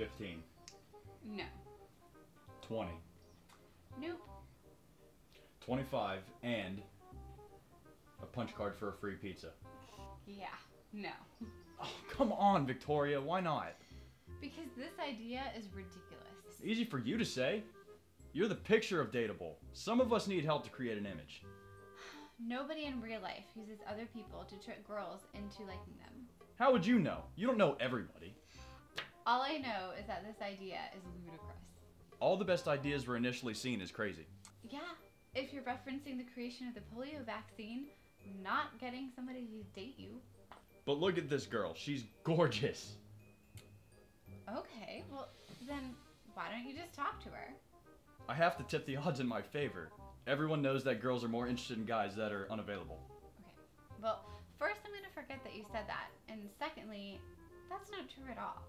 15, No. 20, Nope. 25, and a punch card for a free pizza. Yeah. No. Oh, come on, Victoria, why not? Because this idea is ridiculous. Easy for you to say. You're the picture of dateable. Some of us need help to create an image. Nobody in real life uses other people to trick girls into liking them. How would you know? You don't know everybody. All I know is that this idea is ludicrous. All the best ideas were initially seen as crazy. Yeah, if you're referencing the creation of the polio vaccine, not getting somebody to date you. But look at this girl. She's gorgeous. Okay, well, then why don't you just talk to her? I have to tip the odds in my favor. Everyone knows that girls are more interested in guys that are unavailable. Okay, well, first I'm gonna forget that you said that, and secondly, that's not true at all.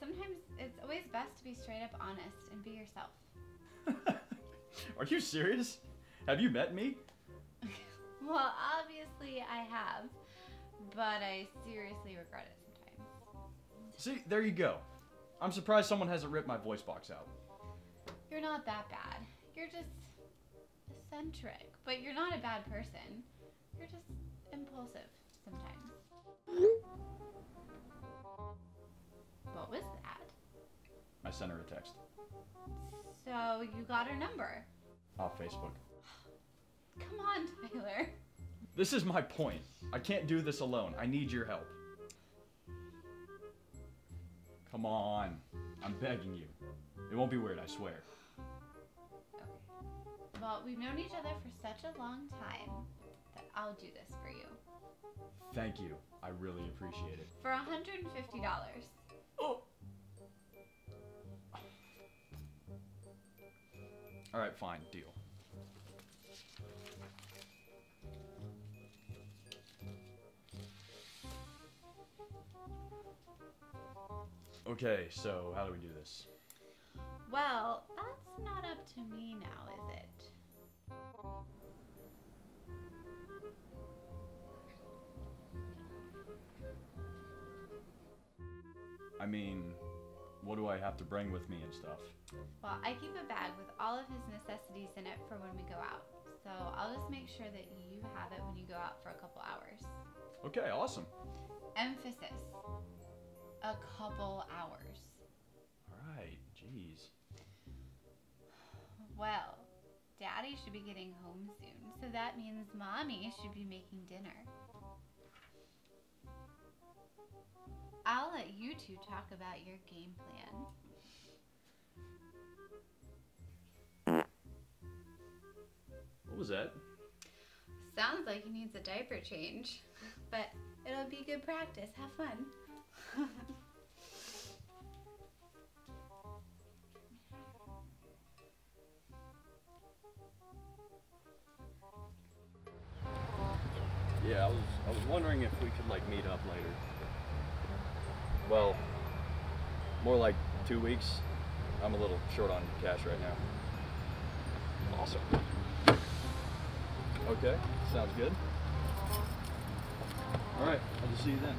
Sometimes it's always best to be straight up honest and be yourself. are you serious? Have you met me? Well, obviously I have, but I seriously regret it sometimes. See, there you go. I'm surprised someone hasn't ripped my voice box out. You're not that bad. You're just eccentric, but you're not a bad person. You're just impulsive sometimes. I sent her a text So you got her number. off Facebook. Come on, Tyler. This is my point. I can't do this alone. I need your help. Come on. I'm begging you. It won't be weird, I swear. Okay. Well, we've known each other for such a long time that I'll do this for you. Thank you. I really appreciate it. For $150. All right, fine. Deal. Okay, so how do we do this? Well, that's not up to me now, is it? I mean, what do I have to bring with me and stuff? Well, I keep a bag with all of his necessities in it for when we go out. So I'll just make sure that you have it when you go out for a couple hours. Okay, awesome. Emphasis. A couple hours. All right, jeez. Well, Daddy should be getting home soon, so that means Mommy should be making dinner. Let you two talk about your game plan. What was that? Sounds like he needs a diaper change, but it'll be good practice. Have fun. Yeah, I was I was wondering if we could like meet up later. Well, more like two weeks. I'm a little short on cash right now. Awesome. Okay, sounds good. All right, I'll just see you then.